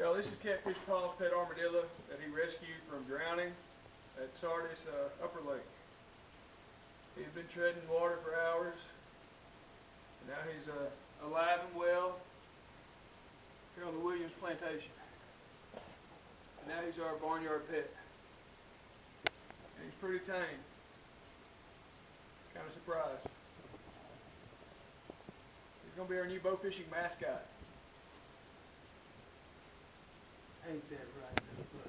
Yeah, this is Catfish Paw's pet armadillo that he rescued from drowning at Sardis uh, Upper Lake. He had been treading water for hours. And now he's uh, alive and well here on the Williams Plantation. And now he's our barnyard pet. And he's pretty tame. Kind of surprised. He's going to be our new bow fishing mascot. Ain't that right, buddy? Yeah.